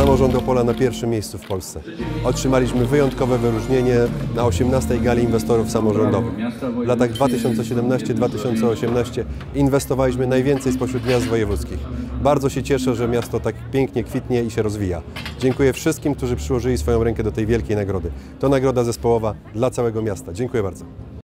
Samorząd Opola na pierwszym miejscu w Polsce. Otrzymaliśmy wyjątkowe wyróżnienie na 18 Gali Inwestorów Samorządowych. W latach 2017-2018 inwestowaliśmy najwięcej spośród miast wojewódzkich. Bardzo się cieszę, że miasto tak pięknie kwitnie i się rozwija. Dziękuję wszystkim, którzy przyłożyli swoją rękę do tej wielkiej nagrody. To nagroda zespołowa dla całego miasta. Dziękuję bardzo.